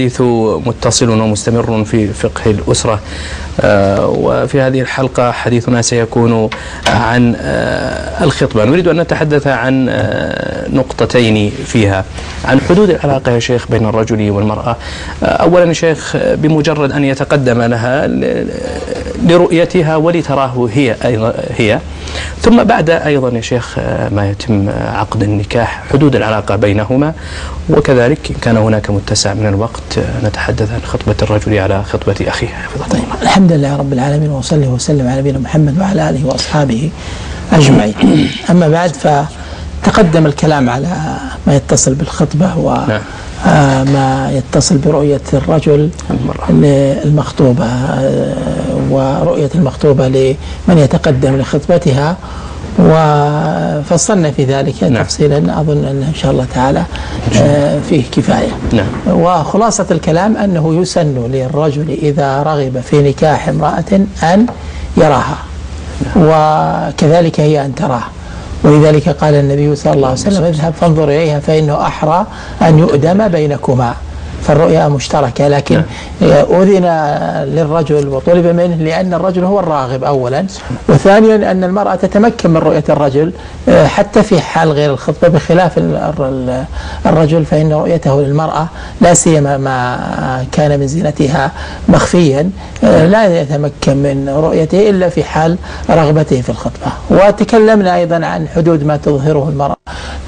الحديث متصل ومستمر في فقه الأسرة. آه، وفي هذه الحلقة حديثنا سيكون عن آه، الخطبة. نريد أن نتحدث عن آه، نقطتين فيها. عن حدود العلاقة يا شيخ بين الرجل والمرأة. أولا يا شيخ بمجرد أن يتقدم لها لرؤيتها ولتراه هي أيضا هي. ثم بعد أيضا يا شيخ ما يتم عقد النكاح حدود العلاقة بينهما وكذلك كان هناك متسع من الوقت نتحدث عن خطبة الرجل على خطبة أخيه. طيب الحمد لله رب العالمين وصلي وسلم على نبينا محمد وعلى آله وأصحابه أجمعين. أما بعد فتقدم الكلام على ما يتصل بالخطبة و نعم. آه، ما يتصل برؤية الرجل المخطوبة آه، ورؤية المخطوبة لمن يتقدم لخطبتها وفصلنا في ذلك نعم. تفصيلا أظن أن إن شاء الله تعالى آه، فيه كفاية نعم. وخلاصة الكلام أنه يسن للرجل إذا رغب في نكاح امرأة أن يراها نعم. وكذلك هي أن تراه ولذلك قال النبي صلى الله عليه وسلم اذهب فانظر إليها فإنه أحرى أن يؤدم بينكما فالرؤيا مشتركة لكن نعم. أذن للرجل وطلب منه لأن الرجل هو الراغب أولا وثانيا أن المرأة تتمكن من رؤية الرجل آه، حتى في حال غير الخطبة بخلاف الرجل فإن رؤيته للمرأة لا سيما ما كان من زينتها مخفيا آه، لا يتمكن من رؤيته إلا في حال رغبته في الخطبة وتكلمنا أيضا عن حدود ما تظهره المرأة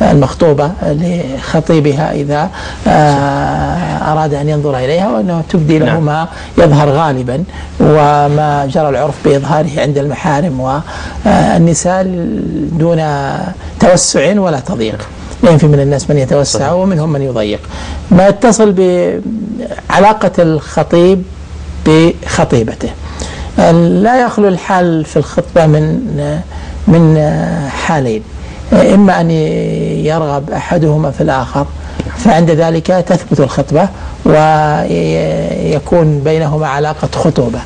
المخطوبة لخطيبها إذا آه، أراد أن ينظر إليها وأنه تبدي له نعم. ما يظهر غالبا وما جرى العرف بإظهاره عند المحارم والنساء دون توسع ولا تضييق. يعني في من الناس من يتوسع ومنهم من يضيق. ما يتصل بعلاقة الخطيب بخطيبته. لا يخلو الحال في الخطبة من من حالين. إما أن يرغب أحدهما في الآخر فعند ذلك تثبت الخطبة ويكون بينهما علاقة خطوبة.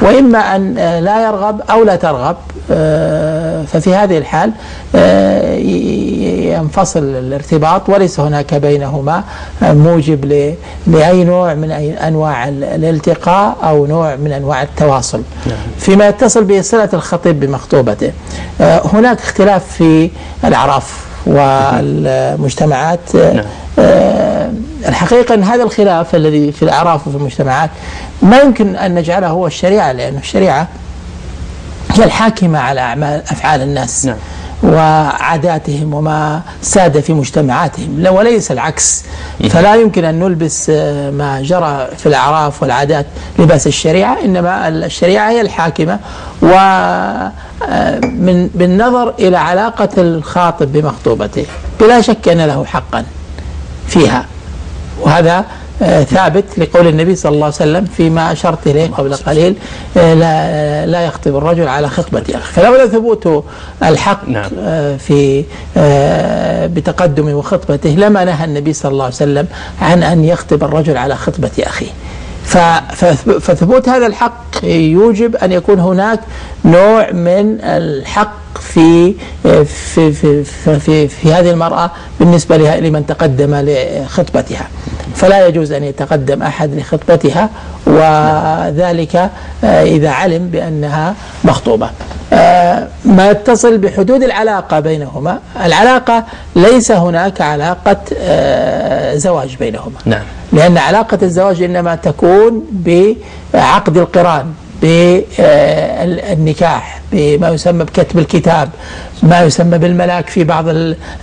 وإما أن لا يرغب أو لا ترغب آه، ففي هذه الحال آه، ينفصل الارتباط وليس هناك بينهما موجب لأي نوع من أنواع الالتقاء أو نوع من أنواع التواصل. نعم. فيما يتصل بصلة الخطيب بمخطوبته. آه، هناك اختلاف في الأعراف. والمجتمعات نعم. الحقيقة أن هذا الخلاف الذي في الأعراف وفي المجتمعات ما يمكن أن نجعله هو الشريعة لأن الشريعة هي الحاكمة على أعمال أفعال الناس نعم. وعاداتهم وما ساد في مجتمعاتهم. وليس العكس. فلا يمكن أن نلبس آه، ما جرى في الأعراف والعادات لباس الشريعة إنما الشريعة هي الحاكمة. و آه، من بالنظر إلى علاقة الخاطب بمخطوبته بلا شك أن له حقا فيها. وهذا ثابت لقول النبي صلى الله عليه وسلم فيما أشرت إليه قبل قليل آه، لا لا يخطب الرجل على خطبة أخيه. فلولا ثبوت الحق نعم. آه، في بتقدم وخطبته. لما نهى النبي صلى الله عليه وسلم عن أن يخطب الرجل على خطبة أخيه. فثبوت هذا الحق يوجب أن يكون هناك نوع من الحق في في في في, في هذه المرأة بالنسبة لمن تقدم لخطبتها. فلا يجوز أن يتقدم أحد لخطبتها وذلك آه، إذا علم بأنها مخطوبة. آه، ما يتصل بحدود العلاقة بينهما. العلاقة ليس هناك علاقة آه، زواج بينهما. نعم. لأن علاقة الزواج إنما تكون بعقد القران بالنكاح بما يسمى بكتب الكتاب ما يسمى بالملاك في بعض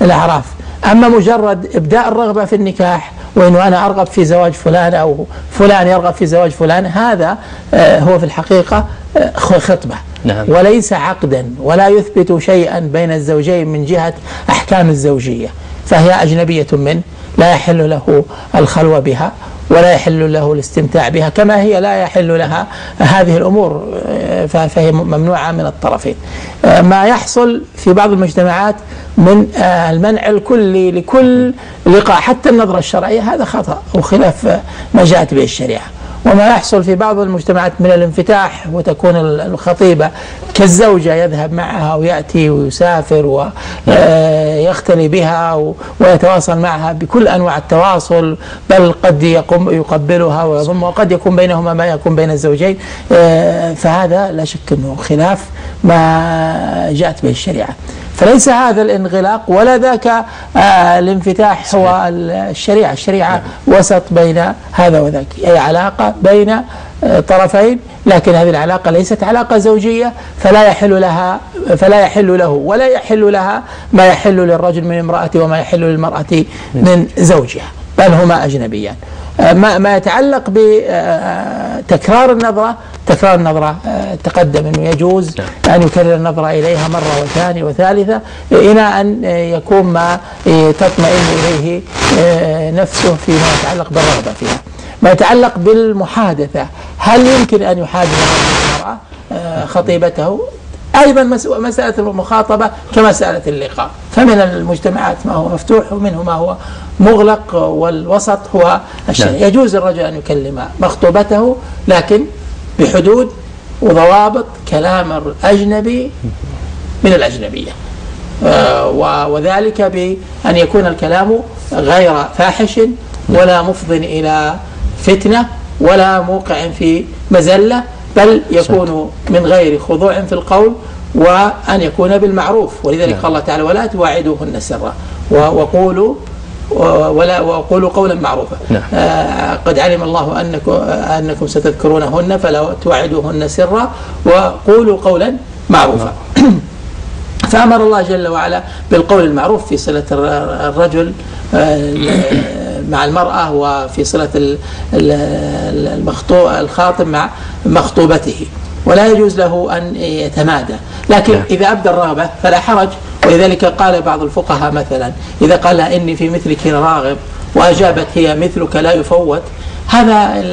الأعراف. أما مجرد إبداء الرغبة في النكاح وإنه أنا أرغب في زواج فلان أو فلان يرغب في زواج فلان هذا آه، هو في الحقيقة آه، خطبة نعم. وليس عقدا ولا يثبت شيئا بين الزوجين من جهة أحكام الزوجية فهي أجنبية منه لا يحل له الخلوة بها ولا يحل له الاستمتاع بها كما هي لا يحل لها هذه الأمور آه، فهي ممنوعة من الطرفين. آه، ما يحصل في بعض المجتمعات من آه، المنع الكلي لكل لقاء حتى النظرة الشرعية هذا خطأ وخلاف ما جاءت به الشريعة. وما يحصل في بعض المجتمعات من الانفتاح وتكون الخطيبة كالزوجة يذهب معها ويأتي ويسافر ويختلي بها ويتواصل معها بكل أنواع التواصل بل قد يقوم يقبلها ويضم وقد يكون بينهما ما يكون بين الزوجين. فهذا لا شك أنه خلاف ما جاءت به الشريعة. فليس هذا الانغلاق ولا ذاك آه، الانفتاح هو الشريعة. الشريعة نعم. وسط بين هذا وذاك. أي علاقة بين آه، طرفين لكن هذه العلاقة ليست علاقة زوجية فلا يحل لها فلا يحل له ولا يحل لها ما يحل للرجل من امرأته وما يحل للمرأة من زوجها بل هما أجنبيان. ما ما يتعلق بتكرار النظرة. تكرار النظرة آه، تقدم أنه يجوز نعم. أن يكرر النظرة إليها مرة وثانية وثالثة إلى أن يكون ما تطمئن إليه آه، نفسه فيما يتعلق بالرغبة فيها. ما يتعلق بالمحادثة هل يمكن أن يحادث المرأة خطيبته؟ أيضا مسألة المخاطبة كمسألة اللقاء. فمن المجتمعات ما هو مفتوح ومنه ما هو مغلق والوسط هو الشرع نعم. يجوز الرجل أن يكلم مخطوبته لكن بحدود وضوابط كلام الأجنبي من الأجنبية. آه، وذلك بأن يكون الكلام غير فاحش ولا مفض إلى فتنة ولا موقع في مزلة. بل يكون من غير خضوع في القول وأن يكون بالمعروف ولذلك نعم. قال الله تعالى ولا تواعدوهن سرا وقولوا ولا وقولوا قولا معروفا نعم. آه قد علم الله انكم أنكم ستذكرونهن فلا توعدوهن سرا وقولوا قولا معروفا نعم. فأمر الله جل وعلا بالقول المعروف في صلة الرجل آه مع المرأة وفي صلة الخاطب مع مخطوبته. ولا يجوز له أن يتمادى. لكن نعم. إذا أبدى الرغبة فلا حرج. ولذلك قال بعض الفقهاء مثلا إذا قال إني في مثلك راغب وأجابت هي مثلك لا يفوت هذا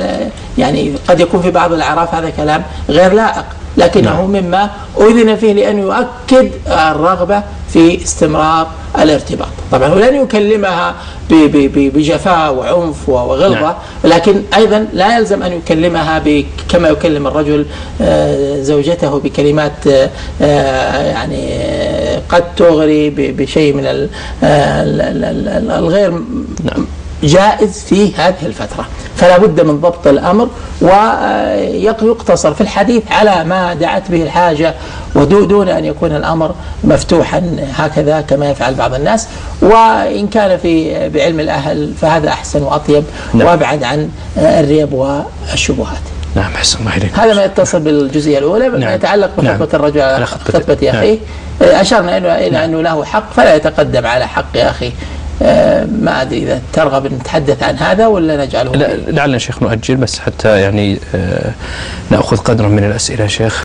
يعني قد يكون في بعض الأعراف هذا كلام غير لائق. لكنه نعم. مما أذن فيه لأن يؤكد الرغبة في استمرار الارتباط طبعا ولن يكلمها بجفاء وعنف وغلظة نعم. لكن أيضا لا يلزم أن يكلمها كما يكلم الرجل آه، زوجته بكلمات آه، يعني قد تغري بشيء من الغير نعم. جائز في هذه الفترة فلا بد من ضبط الأمر ويقتصر في الحديث على ما دعت به الحاجة ودون أن يكون الأمر مفتوحا هكذا كما يفعل بعض الناس وإن كان في بعلم الأهل فهذا أحسن وأطيب نعم. وأبعد عن الريب والشبهات نعم حسن الله إليك هذا ما يتصل بالجزئية الأولى نعم. ما يتعلق بخطبة نعم. الرجل على خطبة أخيه نعم. أشرنا إلى نعم. أنه له حق فلا يتقدم على حق أخيه آه، ما أدري إذا ترغب نتحدث عن هذا ولا نجعله لعلنا شيخ نؤجل بس حتى يعني آه، نأخذ قدرا من الأسئلة شيخ.